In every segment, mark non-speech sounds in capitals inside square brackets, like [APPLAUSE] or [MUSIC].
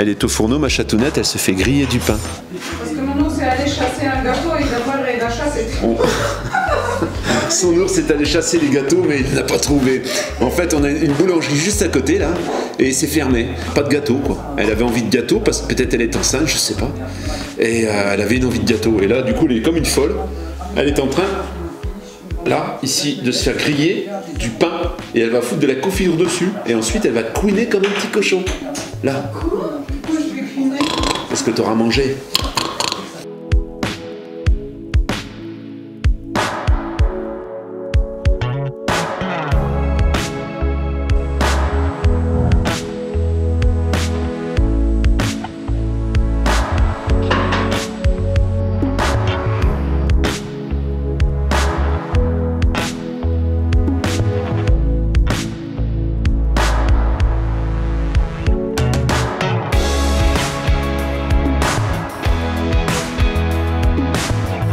Elle est au fourneau, ma chatounette, elle se fait griller du pain. Parce que mon ours est allé chasser un gâteau et il a chassé. Son ours est allé chasser les gâteaux, mais il n'a pas trouvé. En fait, on a une boulangerie juste à côté, là, et c'est fermé. Pas de gâteau, quoi. Elle avait envie de gâteau, parce que peut-être elle est enceinte, je sais pas. Et euh, elle avait une envie de gâteau. Et là, du coup, elle est comme une folle. Elle est en train, là, ici, de se faire griller du pain, et elle va foutre de la confiture dessus. Et ensuite, elle va couiner comme un petit cochon. Là. Parce que tu auras mangé.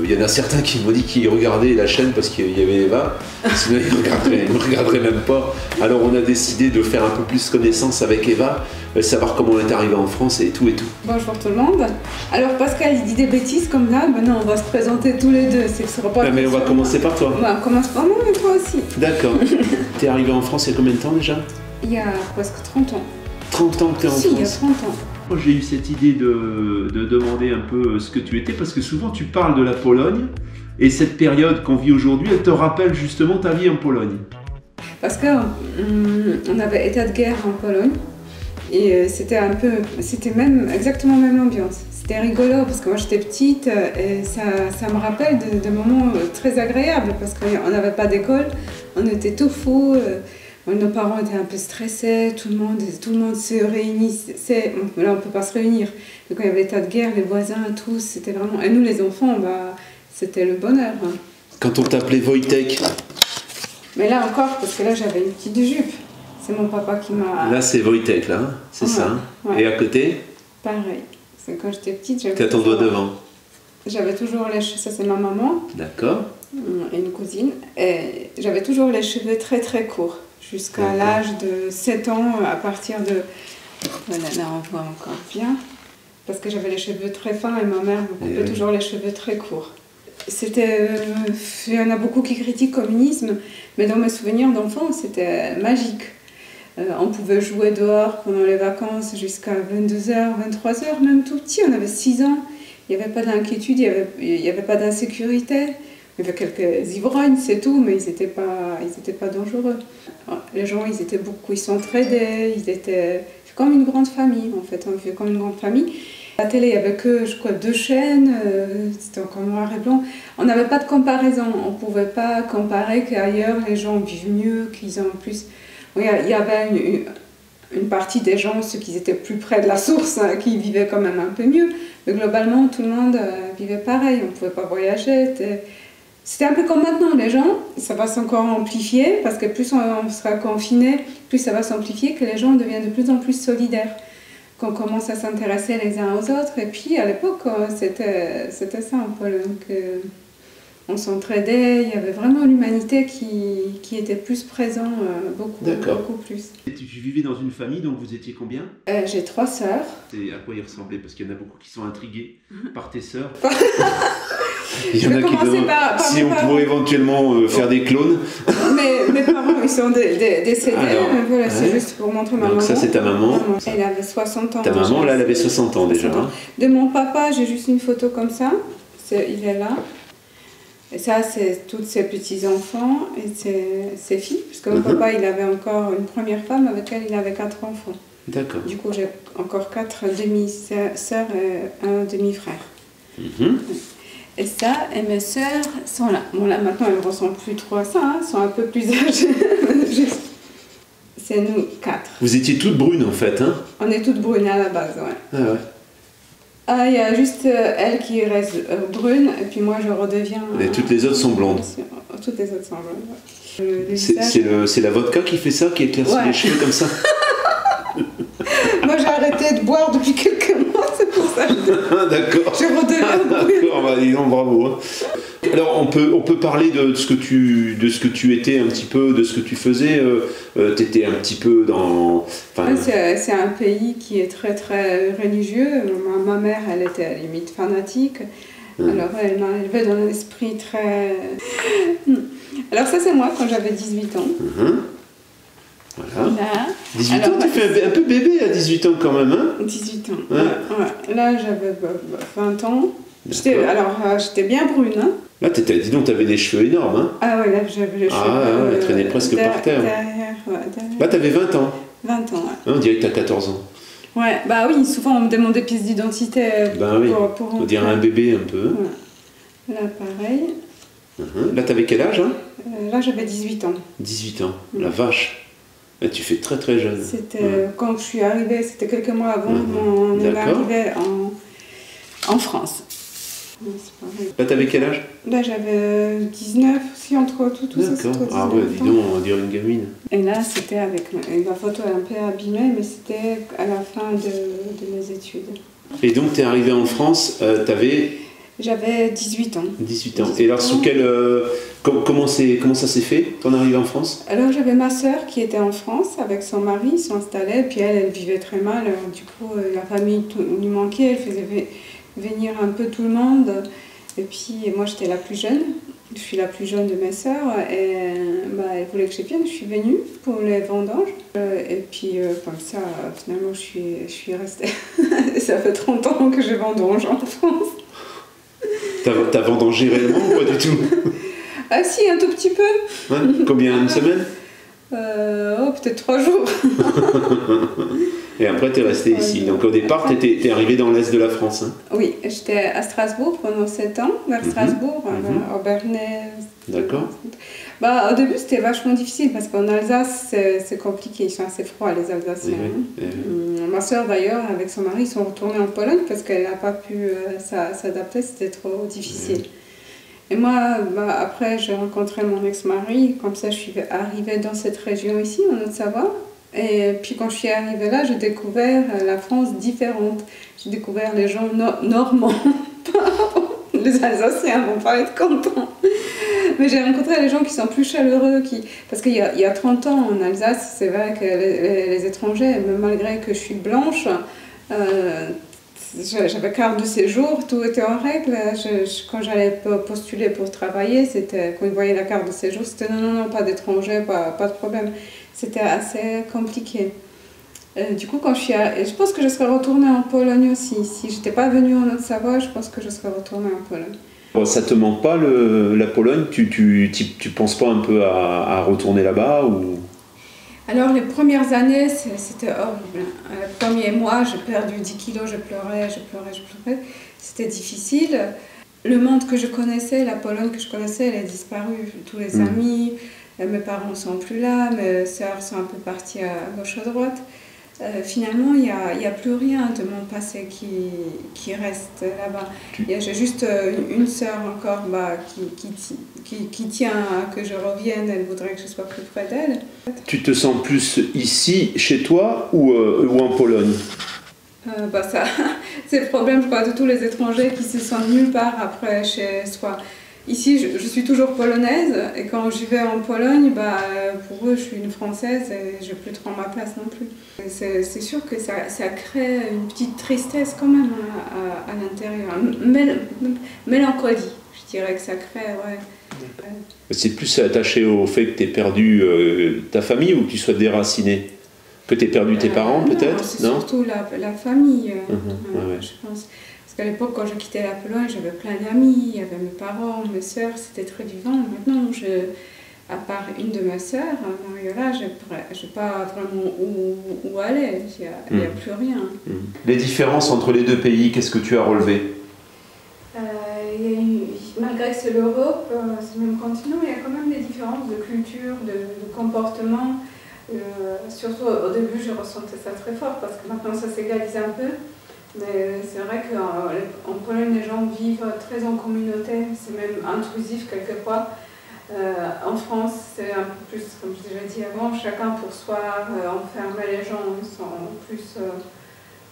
Il y en a certains qui m'ont dit qu'ils regardaient la chaîne parce qu'il y avait Eva, sinon ils ne regarderaient, regarderaient même pas. Alors on a décidé de faire un peu plus connaissance avec Eva, euh, savoir comment on est arrivé en France et tout et tout. Bonjour tout le monde. Alors Pascal il dit des bêtises comme là, maintenant on va se présenter tous les deux. C'est ce sera pas Ah, mais on va commencer par toi. Bah, on commence par moi et toi aussi. D'accord. [LAUGHS] T'es arrivé en France il y a combien de temps déjà? Il y a presque 30 ans. 30 ans que t'es en si, il y a France. 30 ans. J'ai eu cette idée de, de demander un peu ce que tu étais, parce que souvent tu parles de la Pologne, et cette période qu'on vit aujourd'hui, elle te rappelle justement ta vie en Pologne. Parce que hum, avait état de guerre en Pologne et euh, c'était un peu, c'était même exactement même l'ambiance. C'était rigolo parce que moi j'étais petite euh, et ça, me rappelle de, moments euh, très agréables parce qu'on n'avait pas d'école, on était tout fous, euh, nos parents étaient un peu stressés, tout le monde, tout le monde se réunissait. Là on peut pas se réunir. Donc quand il y avait état de guerre, les voisins, tous, c'était vraiment. Et nous les enfants, bah, c'était le bonheur. hein. Quand on t'appelait Wojtek, Mais là encore, parce que là j'avais une petite jupe. C'est mon papa qui m'a. là c'est Wojtek, là, hein, c'est Ouais, ça. hein. ouais. Et à côté, Pareil. Parce que quand j'étais petite, j'avais. t'as ton doigt devant. J'avais toujours les cheveux. Ça, c'est ma maman D'accord et une cousine. Et j'avais toujours les cheveux très très courts. Jusqu'à l'âge de 7 ans, à partir de. Voilà, là on voit encore bien. Parce que j'avais les cheveux très fins et ma mère me coupait Eh oui. toujours les cheveux très courts. C'était. euh, Il y en a beaucoup qui critiquent le communisme, mais dans mes souvenirs d'enfance, c'était magique. Euh, on pouvait jouer dehors pendant les vacances jusqu'à 22h, 23h, même tout petit, on avait 6 ans. Il n'y avait pas d'inquiétude, il n'y avait, avait pas d'insécurité. Il y avait quelques ivrognes, c'est tout, mais ils n'étaient pas, pas dangereux. Les gens, ils étaient beaucoup, ils s'entraidaient, ils étaient comme une grande famille, en fait, on vivait comme une grande famille. La télé, il n'y avait que je crois, deux chaînes, euh, c'était encore noir et blanc. On n'avait pas de comparaison, on ne pouvait pas comparer qu'ailleurs les gens vivent mieux, qu'ils ont plus. Il y avait une, une- une partie des gens, ceux qui étaient plus près de la source, hein, qui vivaient quand même un peu mieux. Mais globalement, tout le monde euh, vivait pareil, on ne pouvait pas voyager. C'était- un peu comme maintenant, les gens, ça va s'encore amplifier, parce que plus on, sera confiné, plus ça va s'amplifier, que les gens deviennent de plus en plus solidaires. Qu'on commence à s'intéresser les uns aux autres. Et puis à l'époque, euh, c'était c'était ça un peu. que on s'entraidait, il y avait vraiment l'humanité qui, qui était plus présent, euh, beaucoup, beaucoup plus. Et Tu vivais dans une famille, donc vous étiez combien? Euh, J'ai trois sœurs. Et à quoi ils ressemblaient? Parce qu'il y en a beaucoup qui sont intrigués par tes sœurs. [LAUGHS] Je vais commencer par- par si on parents. pourrait éventuellement euh, faire des clones. mes, mes parents, ils sont dé- dé- décédés. Alors, voilà, c'est juste pour montrer ma Donc maman. ça, c'est ta maman. Elle avait 60 ans. Ta maman, là, elle avait 60 ans déjà. 60 hein. De mon papa, j'ai juste une photo comme ça. Il est là. Et ça, c'est tous ses petits-enfants et ses, ses filles. Parce que mon Mhm. papa, il avait encore une première femme avec elle, il avait quatre enfants. D'accord. Du coup, j'ai encore quatre demi-sœurs et un demi-frère. Mhm. Et ça, et mes sœurs sont là. Bon, là, maintenant, elles ne ressemblent plus trop à ça, hein, elles sont un peu plus âgées. [LAUGHS] Juste. C'est nous quatre. Vous étiez toutes brunes en fait. Hein On est toutes brunes à la base, ouais. ah ouais. Ah, il y a juste euh, elle qui reste euh, brune, et puis moi, je redeviens... Et euh, toutes les autres sont blondes. Toutes les autres sont blondes, ouais. C'est c'est la vodka qui fait ça, qui éclaircit Ouais. les cheveux comme ça [LAUGHS] Moi, j'ai arrêté de boire depuis quelques mois, c'est pour ça que je, [LAUGHS] D'accord. je redeviens brune. D'accord, bah dis donc, bravo. hein. Alors on peut, on peut parler de ce, que tu, de ce que tu étais un petit peu, de ce que tu faisais. Euh, tu étais un petit peu dans... c'est, un pays qui est très très religieux. Ma, ma mère, elle était à la limite fanatique. Alors elle m'a élevée dans un esprit très... Alors ça c'est moi quand j'avais 18 ans. Mhm. Voilà. 18 ans, tu fais un, peu bébé à 18 ans quand même, hein? 18 ans, ouais. Là j'avais 20 ans. Alors euh, j'étais bien brune. Hein. Là, t'étais, dis donc, t'avais des cheveux énormes. Hein ah ouais, là j'avais les cheveux. Ah ouais, elle traînait presque par terre. Derrière, ouais, derrière. Là, t'avais 20 ans. 20 ans, ouais. Hein, on dirait que t'as 14 ans. Ouais, bah oui, souvent on me demande des pièces d'identité bah oui. pour, On dirait un bébé un peu. Ouais. Là, pareil. Uh-huh. Là, t'avais quel âge hein? Euh, Là, j'avais 18 ans. 18 ans, la vache. Et tu fais très très jeune. C'était quand je suis arrivée, c'était quelques mois avant uh-huh. mon arrivée en, en France. Là, t'avais quel âge? Là, j'avais 19, si entre tout, tout ça. D'accord. Ah ouais, dis donc, on dirait une gamine. Et là, c'était avec. La photo est un peu abîmée, mais c'était à la fin de, de, mes études. Et donc, tu es arrivée en France, euh, tu avais. J'avais 18 ans. 18 ans. Et alors, sous quel. Euh, comment, comment ça s'est fait, ton arrivée en France? Alors, j'avais ma sœur qui était en France avec son mari, ils s'installaient, puis elle, elle vivait très mal. du coup, euh, la famille tout, lui manquait, elle faisait venir un peu tout le monde. Et puis moi j'étais la plus jeune, je suis la plus jeune de mes sœurs et bah, elle voulait que je vienne, je suis venue pour les vendanges. Euh, et puis euh, comme ça, finalement je suis, je suis restée. [LAUGHS] ça fait 30 ans que je vendange en France. T'as vendangé réellement ou pas du tout? [LAUGHS] Ah si, un tout petit peu. Combien? Une semaine? Euh, Oh, peut-être trois jours. [LAUGHS] Et après, tu es resté ici. Donc au départ, tu es, arrivé dans l'est de la France. Hein. Oui, j'étais à Strasbourg pendant 7 ans, vers mhm. Strasbourg, mm au Bernay. D'accord. Bah, au début, c'était vachement difficile parce qu'en Alsace, c'est compliqué. Ils sont assez froids, les Alsaciens. Hein. Hum, ma soeur, d'ailleurs, avec son mari, ils sont retournés en Pologne parce qu'elle n'a pas pu euh, s'adapter, c'était trop difficile. Et moi, bah, après, j'ai rencontré mon ex-mari, comme ça, je suis arrivée dans cette région ici, en Haute-Savoie. Et puis quand je suis arrivée là, j'ai découvert euh, la France différente. J'ai découvert les gens normands. [LAUGHS] les Alsaciens vont pas être contents. Mais j'ai rencontré les gens qui sont plus chaleureux. Qui... Parce qu'il y, y, a 30 ans en Alsace, c'est vrai que les, étrangers, malgré que je suis blanche, euh, j'avais carte de séjour, tout était en règle. quand j'allais postuler pour travailler, quand ils voyaient la carte de séjour, c'était non, non, non, pas d'étrangers, pas, pas de problème c'était assez compliqué. Euh, du coup, quand je suis je pense que je serais retournée en Pologne aussi. Si j'étais pas venue en Haute-Savoie, je pense que je serais retournée en Pologne. ça te manque pas le, la Pologne? Tu, tu, tu, penses pas un peu à, à retourner là-bas ou... Alors les premières années, c'était horrible. Euh, les premiers mois, j'ai perdu 10 kilos, je pleurais, je pleurais, je pleurais. C'était difficile. Le monde que je connaissais, la Pologne que je connaissais, elle a disparu. Tous les hmm. amis, mes parents sont plus là, mes sœurs sont un peu parties à gauche à droite. Euh, finalement, il n'y a, plus rien de mon passé qui, qui reste là-bas. J'ai juste euh, une sœur encore bah, qui, qui, qui, tient à que je revienne, elle voudrait que je sois plus près d'elle. Tu te sens plus ici, chez toi, ou, euh, ou en Pologne? Bah ça, [LAUGHS] c'est le problème, je crois, de tous les étrangers qui se sentent nulle part après chez soi. Ici, je, suis toujours polonaise et quand j'y vais en Pologne, bah, pour eux, je suis une française et je n'ai plus trop ma place non plus. C'est sûr que ça, ça, crée une petite tristesse quand même à, à, l'intérieur, mélancolie, je dirais que ça crée, ouais. C'est plus attaché au fait que tu aies perdu euh, ta famille ou que tu sois déraciné? Que tu aies perdu tes euh, parents peut-être? C'est surtout la, la famille, euh, mhm, je pense à l'époque, quand je quittais la Pologne, j'avais plein d'amis, il y avait mes parents, mes sœurs, c'était très vivant. Maintenant, je, à part une de mes sœurs, Mariola, je n'ai pas vraiment où, aller, il n'y a, hmm. plus rien. Hmm. Les différences entre les deux pays, qu'est-ce que tu as relevé? Euh, Malgré que c'est l'Europe, euh, c'est le même continent, il y a quand même des différences de culture, de, comportement. Euh, surtout au début, je ressentais ça très fort parce que maintenant ça s'égalise un peu. Mais c'est vrai qu'en Pologne, les gens vivent très en communauté, c'est même intrusif quelquefois. Euh, en France, c'est un peu plus, comme je déjà dit avant, chacun pour soi, euh, les gens, ils sont plus,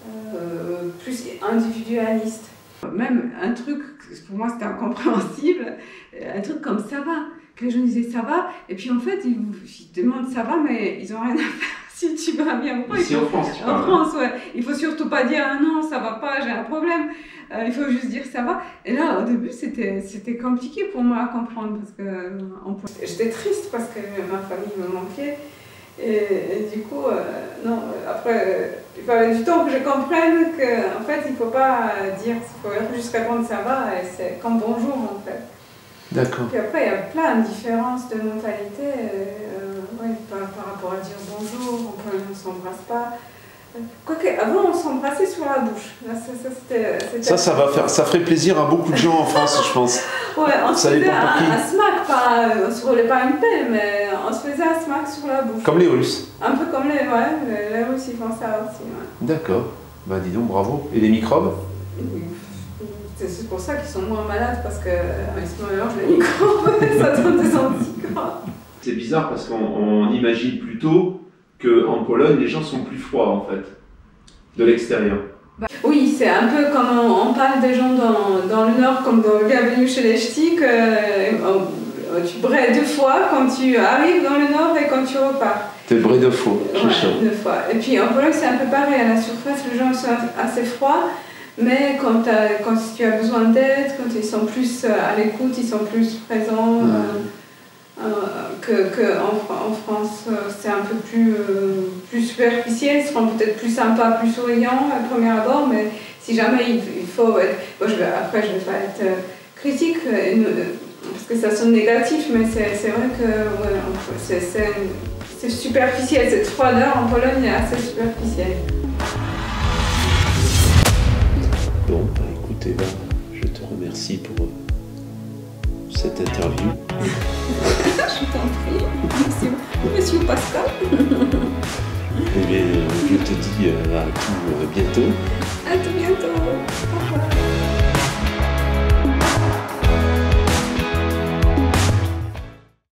euh, plus individualistes. Même un truc, pour moi c'était incompréhensible, un truc comme ça va, que les gens disaient ça va, et puis en fait ils, ils demandent ça va, mais ils ont rien à faire si tu vas bien ou pas. Ici en France, tu En France, ouais. Il faut surtout pas dire ah non, ça va pas, j'ai un problème. Euh, il faut juste dire ça va. Et là, au début, c'était c'était compliqué pour moi à comprendre parce que euh, on j'étais triste parce que ma famille me manquait. Et, et du coup, euh, non, euh, après, euh, il fallait du temps que je comprenne qu'en fait, il faut pas dire, il faut juste répondre ça va, et c'est comme bonjour en fait. D'accord. Puis après, il y a plein de différences de mentalité euh, par, par rapport à dire bonjour, on ne s'embrasse pas. Euh, Quoique, avant, on s'embrassait sur la bouche. Là, ça, ça, va faire, ça ferait plaisir à beaucoup de gens en France, je pense. [LAUGHS] Ouais, on se ça faisait dépend pour un, un smack, pas, on se roulait pas une pelle, mais on se faisait un smack sur la bouche. Comme les Russes. Un peu comme les, ouais, les, Russes, ils font ça aussi. Ouais. D'accord. Bah dis donc, bravo. Et les microbes C'est c'est pour ça qu'ils sont moins malades, parce qu'ils se mélangent les microbes, [LAUGHS] ça donne des anticorps. C'est bizarre parce qu'on on imagine plutôt qu'en Pologne, les gens sont plus froids en fait, de l'extérieur. Oui, c'est un peu comme on, on parle des gens dans, dans le Nord, comme dans Bienvenue chez les Ch'tis, que euh, tu braies deux fois quand tu arrives dans le Nord et quand tu repars. T'es le bras de faux. Ouais, deux fois. Et puis en Pologne, c'est un peu pareil. À la surface, les gens sont assez froids, mais quand, quand tu as besoin d'aide, quand ils sont plus à l'écoute, ils sont plus présents. Ouais. euh, que, que en, en France, euh, c'est un peu plus, euh, plus superficiel, ils seront peut-être plus sympas, plus souriants à premier abord, mais si jamais il, faut être. Bon, je vais, après, je ne vais pas être euh, critique, euh, parce que ça sonne négatif, mais c'est vrai que ouais, c'est- superficiel, cette froideur en Pologne est assez superficielle. Bon, bah écoute Eva, je te remercie pour cette interview. je t'en prie, monsieur, monsieur Pascal. Et bien, euh, je te dis euh, à tout euh, bientôt. À tout bientôt. Au revoir.